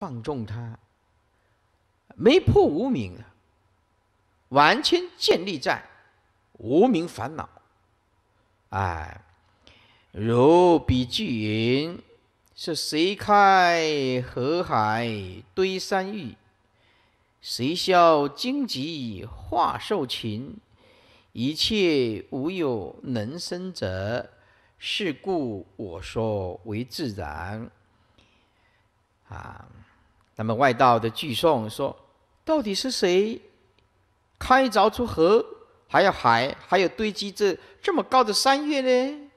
放纵他，没破无明，完全建立在无名烦恼。哎，如比巨云，是谁开河海堆山玉？谁消荆棘化兽禽？一切无有能生者，是故我说为自然。啊，那么外道的句颂说，到底是谁开凿出河，还有海，还有堆积这这么高的山岳呢？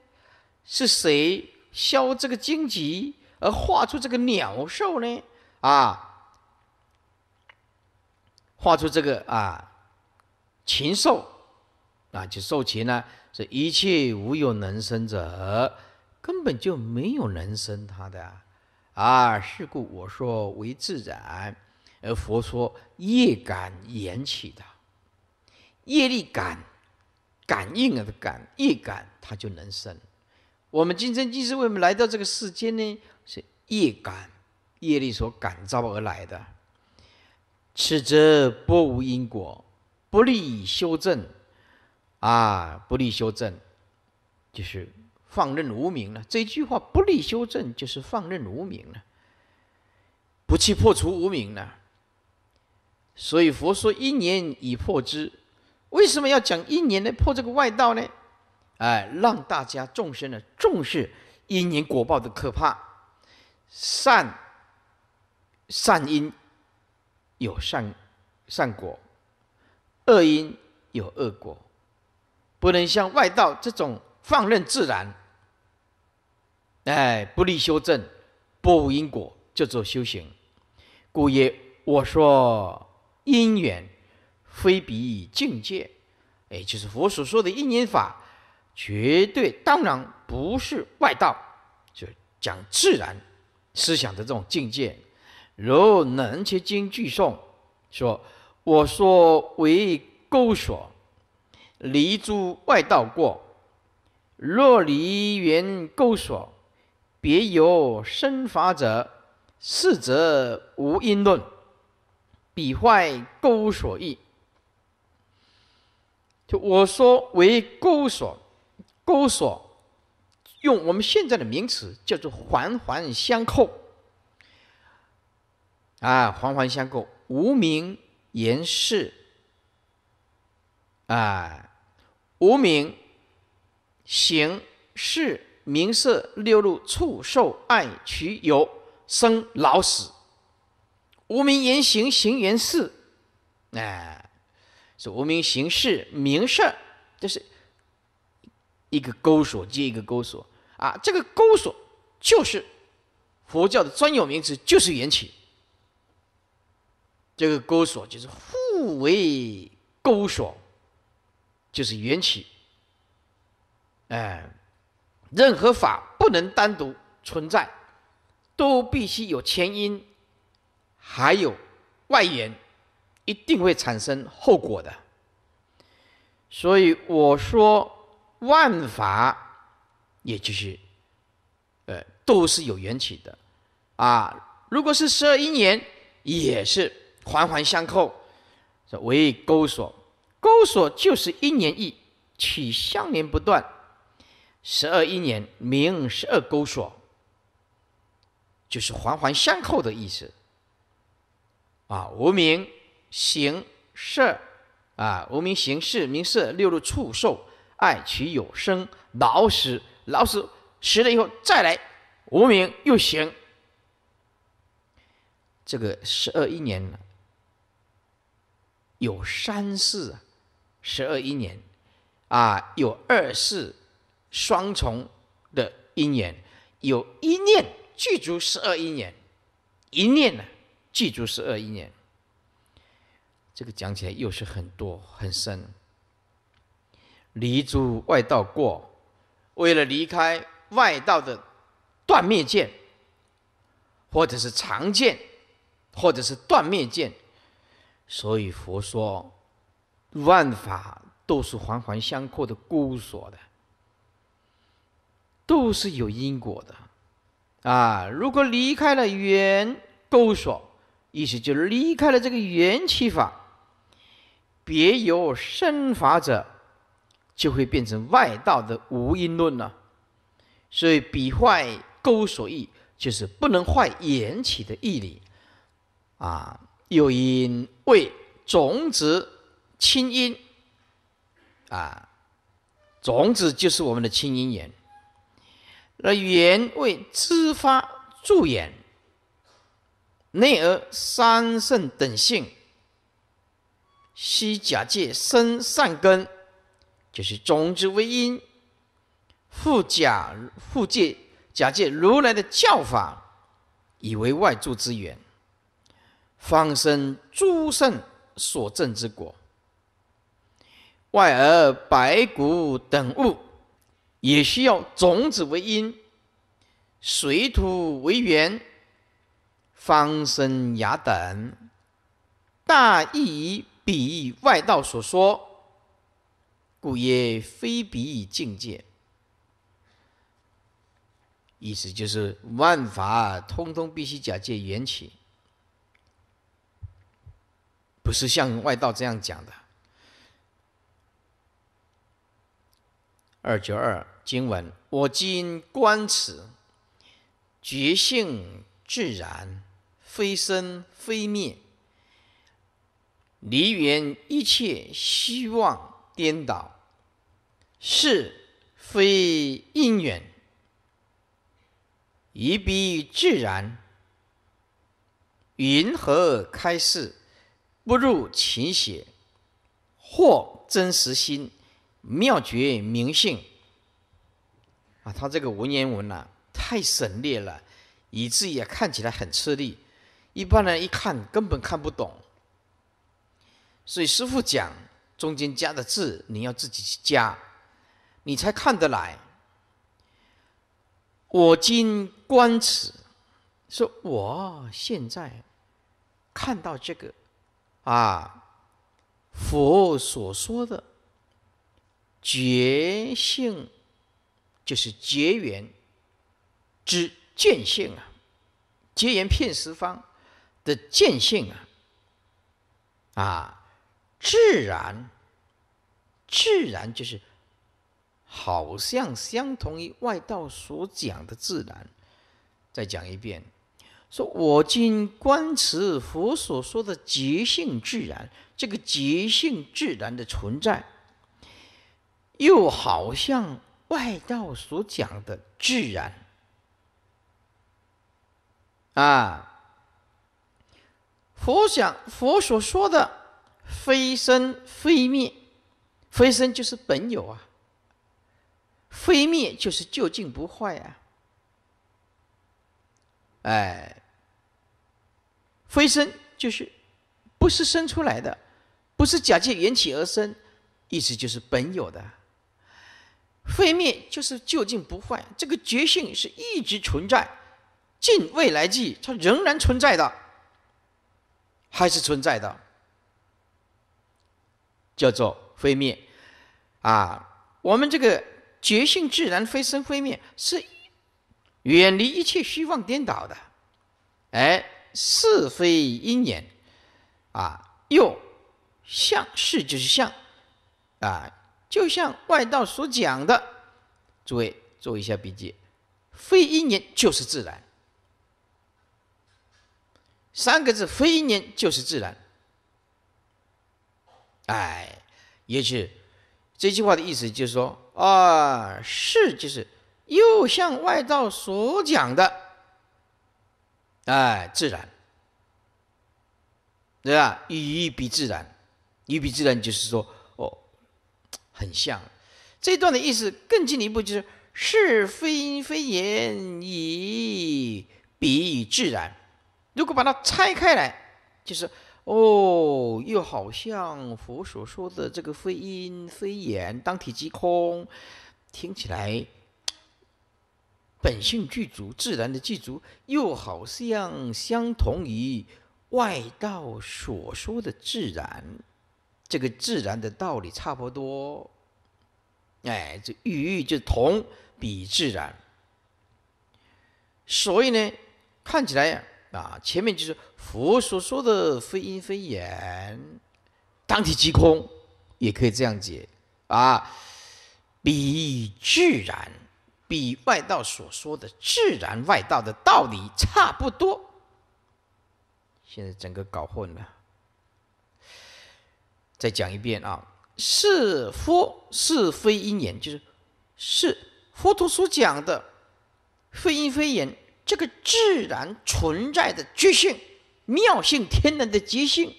是谁消这个荆棘而画出这个鸟兽呢？啊，画出这个啊禽兽。啊，就兽禽呢，是一切无有能生者，根本就没有能生他的啊。啊是故我说为自然，而佛说业感缘起的业力感感应啊的感业感，它就能生。我们今生今世为什么来到这个世间呢？是业感业力所感召而来的。此则不无因果，不利修正。啊，不利修正，就是放任无名了。这句话不利修正，就是放任无名了，不去破除无名了。所以佛说一年以破之，为什么要讲一年来破这个外道呢？哎，让大家众生呢重视因缘果报的可怕。善善因有善善果，恶因有恶果。不能像外道这种放任自然，哎，不利修正，不无因果，叫做修行。故曰：我说因缘非彼境界，哎，就是佛所说的因缘法，绝对当然不是外道，就讲自然思想的这种境界。如能切经句诵说：我说为钩索。离诸外道过，若离缘钩索，别有生法者，是则无因论，彼坏钩索意。就我说为钩索，钩索用我们现在的名词叫做环环相扣，啊，环环相扣，无名言事，啊。无名、行、事、名色、六路、触、受、爱、取、有、生、老、死。无名言行，行缘事，哎，是无名行事名色，这是一个钩索接一个钩索啊。这个钩索就是佛教的专有名词，就是缘起。这个钩索就是互为钩索。就是缘起，哎，任何法不能单独存在，都必须有前因，还有外缘，一定会产生后果的。所以我说万法，也就是，呃，都是有缘起的，啊，如果是十二因缘，也是环环相扣，为钩索。钩索就是一年一起相连不断，十二一年名十二勾索，就是环环相扣的意思。啊，无名行色啊，无名行识名色六路触受爱取有生老死老死死了以后再来无名又行，这个十二一年有三世。十二一年，啊，有二世双重的因缘，有一念具足十二因缘，一念呢具足十二因缘。这个讲起来又是很多很深。离诸外道过，为了离开外道的断灭见，或者是常见，或者是断灭见，所以佛说。万法都是环环相扣的钩索的，都是有因果的，啊！如果离开了缘钩锁，意思就是离开了这个缘起法，别有生法者，就会变成外道的无因论了。所以，彼坏钩锁义，就是不能坏缘起的义理啊。又因为种子亲因啊，种子就是我们的亲因缘。而缘为知发助眼，内而三圣等性，悉假借生善根，就是种子为因，复假复借假借如来的教法，以为外助之源，方生诸圣所证之果。外而白骨等物。也需要种子为因，水土为源，方生雅等。大义以比外道所说，故曰非彼境界。意思就是万法通通必须假借缘起，不是像外道这样讲的。二九二。经文：我今观此觉性自然，非生非灭，离缘一切希望颠倒，是非因缘，一彼自然。云何开示？不入情血，或真实心，妙觉明性。啊，他这个文言文呐，太省略了，以至于看起来很吃力，一般人一看根本看不懂。所以师傅讲，中间加的字你要自己去加，你才看得来。我今观此，说我现在看到这个啊，佛所说的觉性。就是结缘之见性啊，结缘片十方的见性啊，啊，自然，自然就是好像相同于外道所讲的自然。再讲一遍，说我今观此佛所说的觉性自然，这个觉性自然的存在，又好像。外道所讲的自然啊，佛想佛所说的非生非灭，非生就是本有啊，非灭就是究竟不坏啊。哎，非生就是不是生出来的，不是假借缘起而生，意思就是本有的。非灭就是究竟不坏，这个觉性是一直存在，近未来际它仍然存在的，还是存在的，叫做非灭啊。我们这个觉性自然非生非灭，是远离一切虚妄颠倒的，哎，是非因缘啊，又相是就是相啊。就像外道所讲的，诸位做一下笔记，非因缘就是自然。三个字，非因缘就是自然。哎，也是这句话的意思，就是说啊，是就是又像外道所讲的，哎，自然，对吧？与比自然，与比自然就是说。很像，这段的意思更进一步就是是非非言以比以自然。如果把它拆开来，就是哦，又好像佛所说的这个非因非言当体即空，听起来本性具足，自然的具足，又好像相同于外道所说的自然。这个自然的道理差不多，哎，这与就同比自然，所以呢，看起来啊，前面就是佛所说的非因非言，当体即空，也可以这样解啊。比自然，比外道所说的自然外道的道理差不多。现在整个搞混了，再讲一遍啊。是佛是非因缘，就是是佛陀所讲的非因非缘，这个自然存在的觉性、妙性、天然的觉性，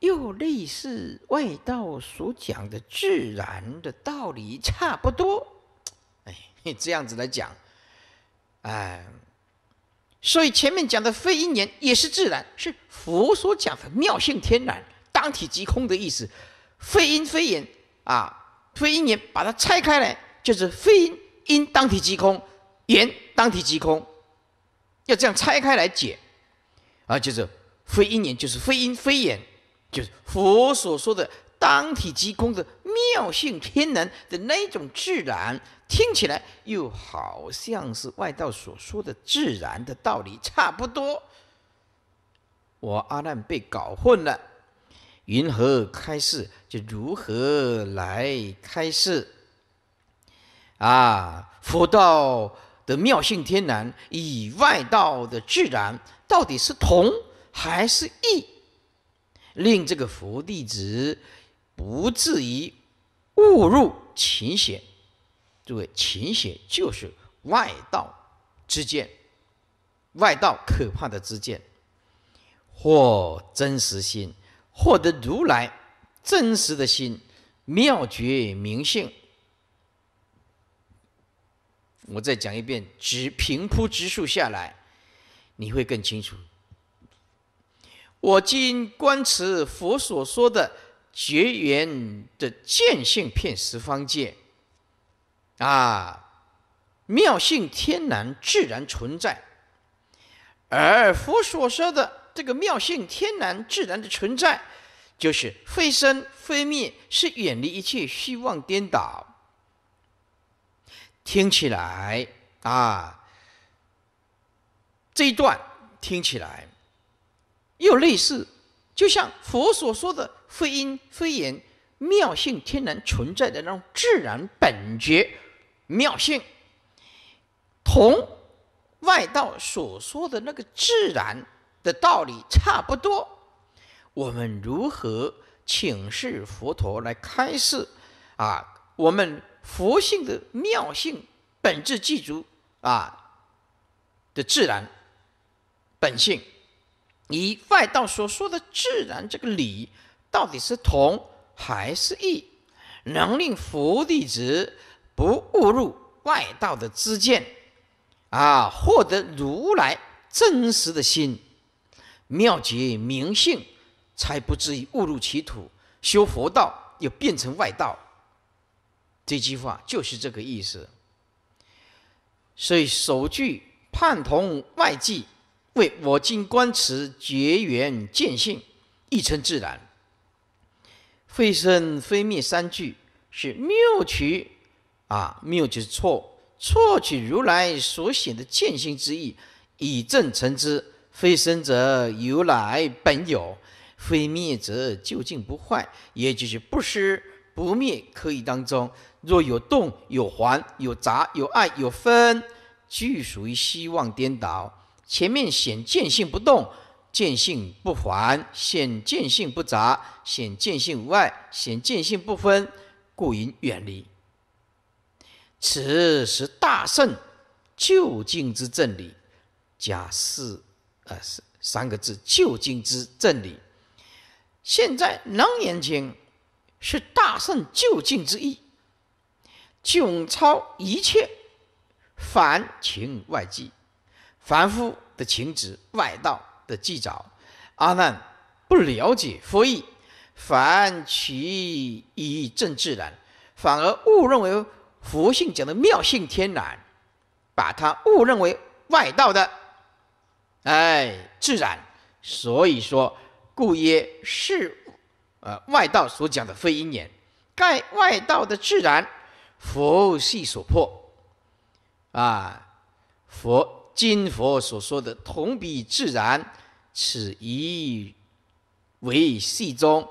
又类似外道所讲的自然的道理差不多。哎，这样子来讲，哎，所以前面讲的非因缘也是自然，是佛所讲的妙性天然。当体即空的意思，非因非言啊，非因言把它拆开来，就是非因因当体即空，言当体即空，要这样拆开来解啊，就是非因言就是非因非言，就是佛所说的当体即空的妙性天然的那种自然，听起来又好像是外道所说的自然的道理差不多，我阿难被搞混了。云何开示？就如何来开示？啊，佛道的妙性天然，与外道的自然，到底是同还是异？令这个佛弟子不至于误入情邪。诸位，情邪就是外道之见，外道可怕的之见，或真实心。获得如来真实的心妙觉明性，我再讲一遍，直平铺直述下来，你会更清楚。我今观持佛所说的绝缘的见性片十方界，啊，妙性天然自然存在，而佛所说的。这个妙性天然自然的存在，就是非生非灭，是远离一切虚妄颠倒。听起来啊，这一段听起来又类似，就像佛所说的非因非言，妙性天然存在的那种自然本觉妙性，同外道所说的那个自然。的道理差不多，我们如何请示佛陀来开示啊？我们佛性的妙性本质具足啊的自然本性，以外道所说的自然这个理，到底是同还是异？能令佛弟子不误入外道的知见啊，获得如来真实的心。妙觉明性，才不至于误入歧途。修佛道又变成外道，这句话就是这个意思。所以首句判同外迹，为我今观此绝缘见性，亦称自然。非生非灭三句是谬取啊，谬就是错，错取如来所显的见性之意，以正成之。非生者由来本有，非灭者究竟不坏，也就是不失不灭。可以当中，若有动有还有杂有爱有分，俱属于希望颠倒。前面显见性不动，见性不还；显见性不杂，显见性无碍；显见性不分，故应远离。此是大圣究竟之正理。假释。呃，是三个字，究竟之真理。现在《楞严经》是大圣究竟之意，迥超一切凡情外迹、凡夫的情执、外道的计找。阿难不了解佛意，凡其以正自然，反而误认为佛性讲的妙性天然，把它误认为外道的。哎，自然，所以说，故曰是，呃，外道所讲的非因缘，盖外道的自然，佛系所破，啊，佛今佛所说的同彼自然，此一为系中，